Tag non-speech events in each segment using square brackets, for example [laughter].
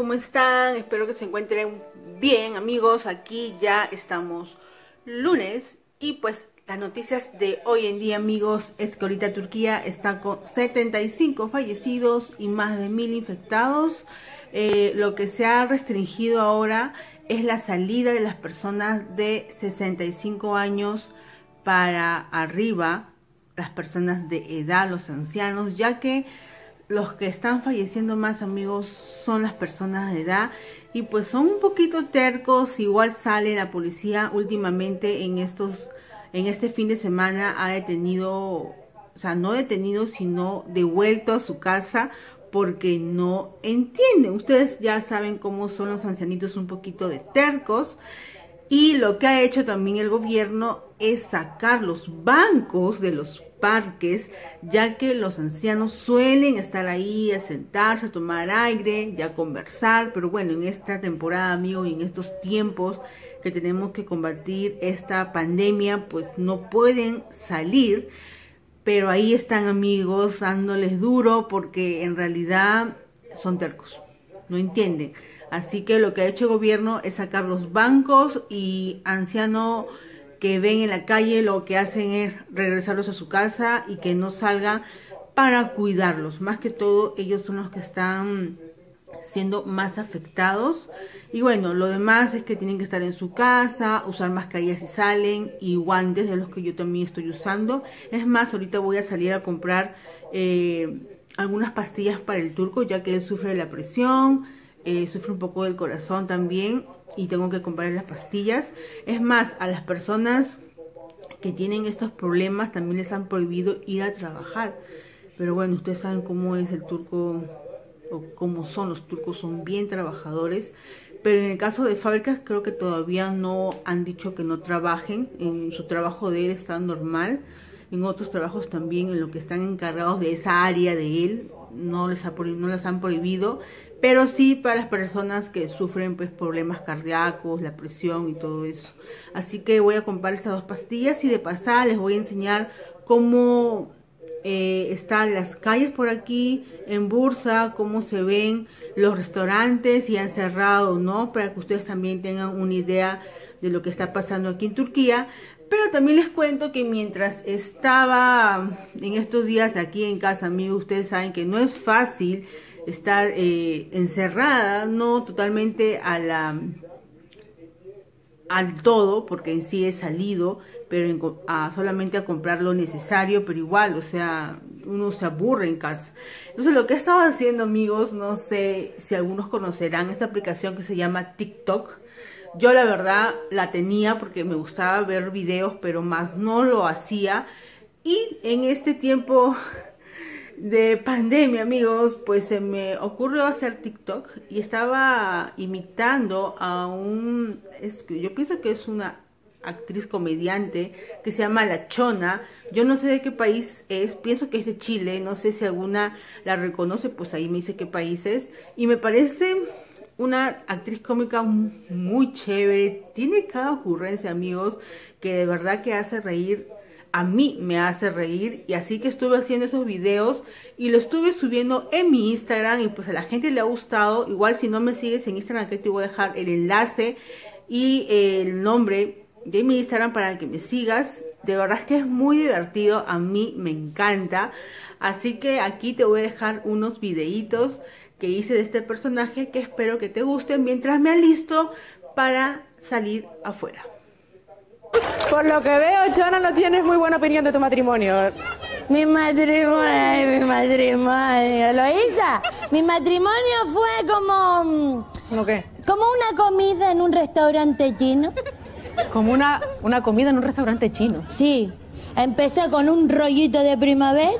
¿cómo están? Espero que se encuentren bien, amigos. Aquí ya estamos lunes y pues las noticias de hoy en día, amigos, es que ahorita Turquía está con 75 fallecidos y más de mil infectados. Eh, lo que se ha restringido ahora es la salida de las personas de 65 años para arriba, las personas de edad, los ancianos, ya que los que están falleciendo más amigos son las personas de edad y pues son un poquito tercos, igual sale la policía últimamente en estos en este fin de semana ha detenido, o sea, no detenido, sino devuelto a su casa porque no entienden. Ustedes ya saben cómo son los ancianitos un poquito de tercos. Y lo que ha hecho también el gobierno es sacar los bancos de los parques, ya que los ancianos suelen estar ahí a sentarse, a tomar aire, ya conversar, pero bueno, en esta temporada, amigo, y en estos tiempos que tenemos que combatir esta pandemia, pues no pueden salir, pero ahí están amigos dándoles duro porque en realidad son tercos, no entienden. Así que lo que ha hecho el gobierno es sacar los bancos y ancianos que ven en la calle lo que hacen es regresarlos a su casa y que no salgan para cuidarlos. Más que todo, ellos son los que están siendo más afectados. Y bueno, lo demás es que tienen que estar en su casa, usar mascarillas si salen y guantes de los que yo también estoy usando. Es más, ahorita voy a salir a comprar eh, algunas pastillas para el turco, ya que él sufre la presión, eh, sufre un poco del corazón también y tengo que comprar las pastillas. Es más, a las personas que tienen estos problemas también les han prohibido ir a trabajar. Pero bueno, ustedes saben cómo es el turco o cómo son los turcos, son bien trabajadores. Pero en el caso de fábricas creo que todavía no han dicho que no trabajen. En su trabajo de él está normal. En otros trabajos también, en lo que están encargados de esa área de él, no les, no les han prohibido pero sí para las personas que sufren pues problemas cardíacos, la presión y todo eso. Así que voy a comprar estas dos pastillas y de pasada les voy a enseñar cómo eh, están las calles por aquí en Bursa, cómo se ven los restaurantes y han cerrado, ¿no? Para que ustedes también tengan una idea de lo que está pasando aquí en Turquía. Pero también les cuento que mientras estaba en estos días aquí en casa, amigos, ustedes saben que no es fácil estar eh, encerrada, no totalmente a la, al todo, porque en sí he salido, pero solamente a comprar lo necesario, pero igual, o sea, uno se aburre en casa. Entonces lo que he estado haciendo, amigos, no sé si algunos conocerán esta aplicación que se llama TikTok. Yo la verdad la tenía porque me gustaba ver videos, pero más no lo hacía. Y en este tiempo de pandemia, amigos, pues se me ocurrió hacer TikTok y estaba imitando a un, es, yo pienso que es una actriz comediante que se llama La Chona. Yo no sé de qué país es, pienso que es de Chile, no sé si alguna la reconoce, pues ahí me dice qué país es. Y me parece una actriz cómica muy chévere, tiene cada ocurrencia, amigos, que de verdad que hace reír a mí me hace reír y así que estuve haciendo esos videos y lo estuve subiendo en mi Instagram y pues a la gente le ha gustado. Igual si no me sigues en Instagram que te voy a dejar el enlace y el nombre de mi Instagram para que me sigas. De verdad es que es muy divertido, a mí me encanta. Así que aquí te voy a dejar unos videitos que hice de este personaje que espero que te gusten mientras me alisto para salir afuera. Por lo que veo, Chona, no tienes muy buena opinión de tu matrimonio. Mi matrimonio, mi matrimonio. Loisa, mi matrimonio fue como... Mm, ¿Cómo qué? Como una comida en un restaurante chino. Como una, una comida en un restaurante chino. Sí. Empecé con un rollito de primavera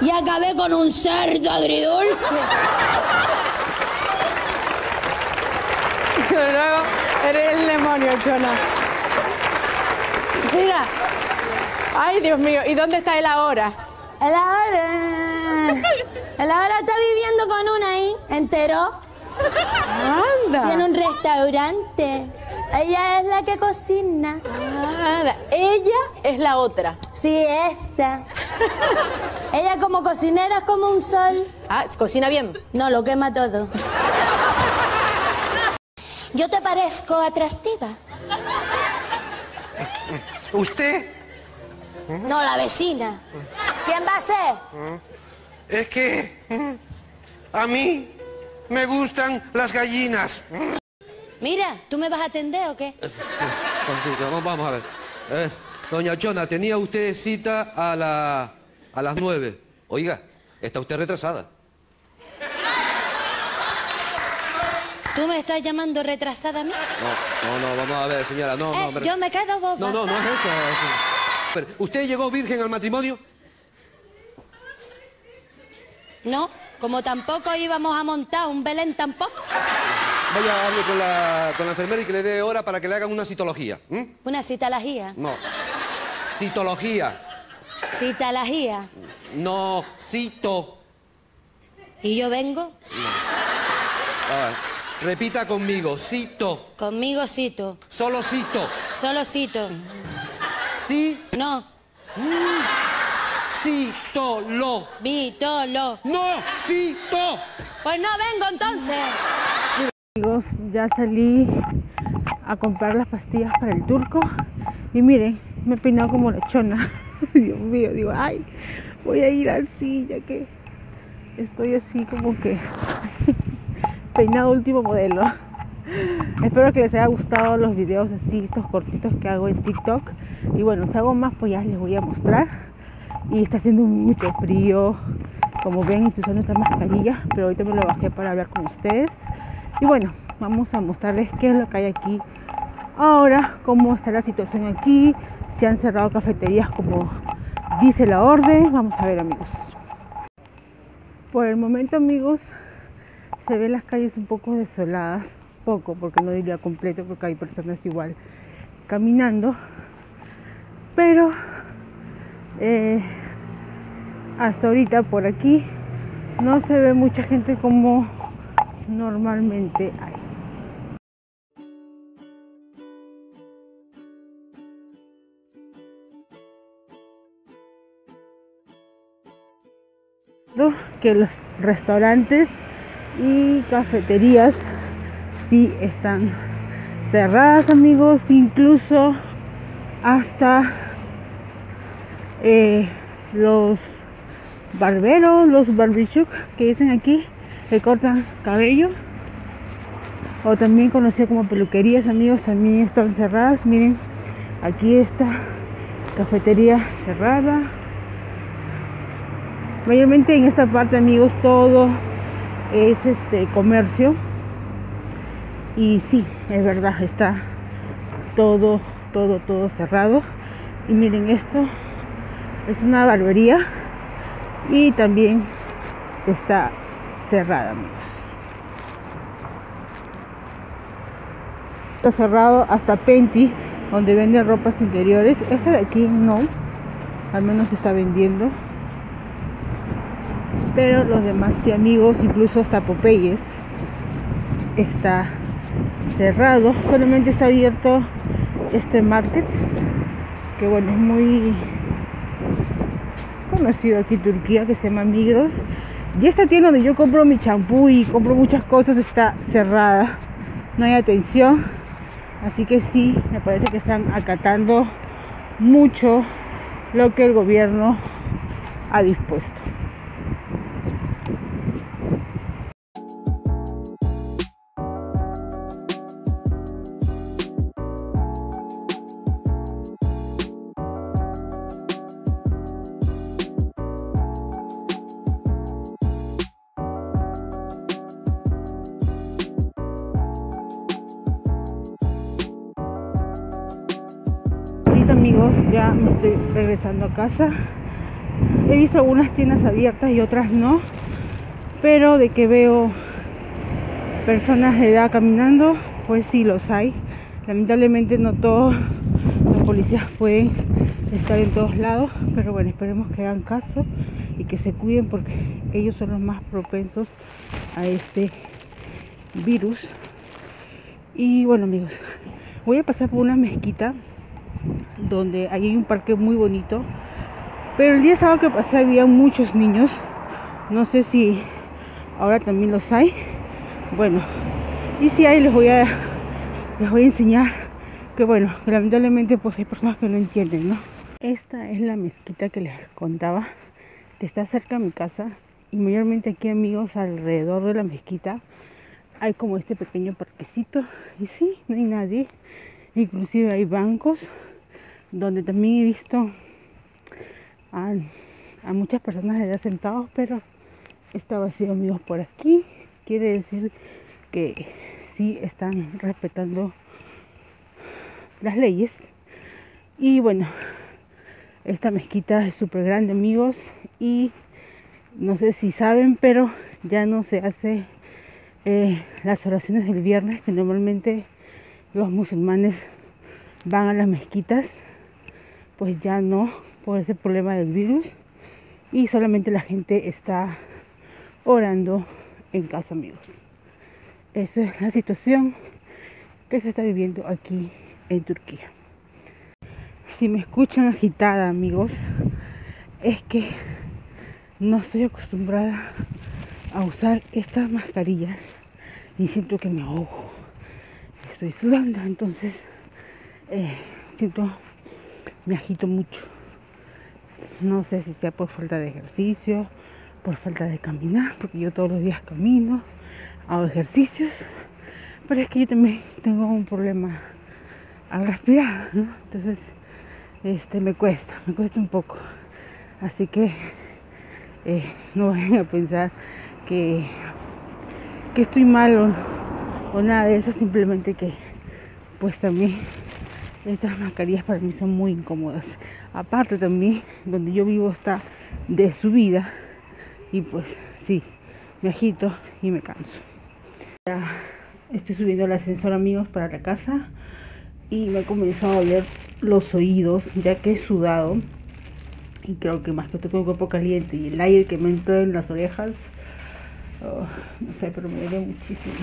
y acabé con un cerdo agridulce. [laughs] Pero luego eres el demonio, Chona. Mira. Ay, Dios mío. ¿Y dónde está él ahora? El ahora. El ahora está viviendo con una ahí, entero. Anda. Tiene un restaurante. Ella es la que cocina. Ella es la otra. Sí, esta. Ella como cocinera es como un sol. Ah, cocina bien. No, lo quema todo. Yo te parezco atractiva. ¿Usted? No, la vecina. ¿Quién va a ser? Es que a mí me gustan las gallinas. Mira, ¿tú me vas a atender o qué? Juancito, vamos, vamos a ver. Eh, doña Chona, tenía usted cita a, la, a las nueve. Oiga, está usted retrasada. ¿Tú me estás llamando retrasada a mí? No, no, no, vamos a ver, señora, no, Eh, no. pero- yo me quedo boba. No, no, no es eso. es- Pero, ¿Usted llegó virgen al matrimonio? No, como tampoco íbamos a montar un Belén tampoco. Vaya, hable con la, con la enfermera y que le dé hora para que le hagan una citología. Una citalagía. No. Citología. Citalagía. No, cito. ¿Y yo vengo? A ver, repita conmigo. Cito. Conmigo cito. Solo cito. Solo cito. Sí, No, cito, lo. Vitolo. No, cito. Pues no vengo entonces. Amigos, ya salí a comprar las pastillas para el turco y miren, me he peinado como la chona. [laughs] Dios mío, digo, ay, voy a ir así, ya que estoy así como que peinado último modelo. [laughs] Espero que les haya gustado los videos así, estos cortitos que hago en TikTok. Y bueno, si hago más, pues ya les voy a mostrar. Y está haciendo mucho frío. Como ven, estoy usando esta mascarilla, pero ahorita me lo bajé para hablar con ustedes. Y bueno, vamos a mostrarles qué es lo que hay aquí ahora, cómo está la situación aquí, si han cerrado cafeterías como dice la orden. Vamos a ver amigos. Por el momento amigos, se ven las calles un poco desoladas, poco, porque no diría completo, porque hay personas igual caminando. Pero eh, hasta ahorita por aquí no se ve mucha gente como normalmente hay. que los restaurantes y cafeterías sí están cerradas amigos incluso hasta eh, los barberos los barbichuk que dicen aquí que cortan cabello. O también conocido como peluquerías amigos también están cerradas. Miren aquí está cafetería cerrada. Mayormente en esta parte amigos todo es este comercio. Y sí es verdad está todo todo todo cerrado. Y miren esto es una barbería y también está cerrada amigos. Está cerrado hasta Penti donde venden ropas interiores. Esa de aquí no al menos está vendiendo pero los demás sí amigos incluso hasta Popeyes está cerrado. Solamente está abierto este market que bueno es muy conocido aquí en Turquía que se llama Migros. Y esta tienda donde yo compro mi champú y compro muchas cosas está cerrada. No hay atención. Así que sí me parece que están acatando mucho lo que el gobierno ha dispuesto amigos ya me estoy regresando a casa. He visto algunas tiendas abiertas y otras no. Pero de que veo personas de edad caminando, pues sí los hay. Lamentablemente no todos los policías pueden estar en todos lados. Pero bueno, esperemos que hagan caso y que se cuiden porque ellos son los más propensos a este virus. Y bueno amigos, voy a pasar por una mezquita donde ahí hay un parque muy bonito Pero el día sábado que pasé había muchos niños. No sé si ahora también los hay. Bueno, y si hay les voy a les voy a enseñar que bueno, lamentablemente pues hay personas que no entienden, ¿no? Esta es la mezquita que les contaba, que está cerca de mi casa y mayormente aquí amigos alrededor de la mezquita hay como este pequeño parquecito y sí, no hay nadie, inclusive hay bancos donde también he visto a, muchas personas allá sentados, pero está vacío amigos por aquí, quiere decir que sí están respetando las leyes. Y bueno, esta mezquita es súper grande amigos y no sé si saben, pero ya no se hace eh, las oraciones del viernes que normalmente los musulmanes van a las mezquitas, pues ya no por ese problema del virus y solamente la gente está orando en casa amigos. Esa es la situación que se está viviendo aquí en Turquía. Si me escuchan agitada, amigos, es que no estoy acostumbrada a usar estas mascarillas y siento que me ahogo. Estoy sudando, entonces eh, siento, me agito mucho. No sé si sea por falta de ejercicio, por falta de caminar, porque yo todos los días camino, hago ejercicios, pero es que yo también tengo un problema al respirar. Entonces, este, me cuesta, me cuesta un poco. Así que eh, [laughs] no vayan a pensar que, que estoy mal o, nada de eso, simplemente que pues también estas mascarillas para mí son muy incómodas. Aparte también, donde yo vivo está de subida y pues sí, me agito y me canso. Ya estoy subiendo el ascensor amigos para la casa y me ha comenzado a doler los oídos ya que he sudado y creo que más que tengo el cuerpo caliente y el aire que me entra en las orejas oh, no sé pero me duele muchísimo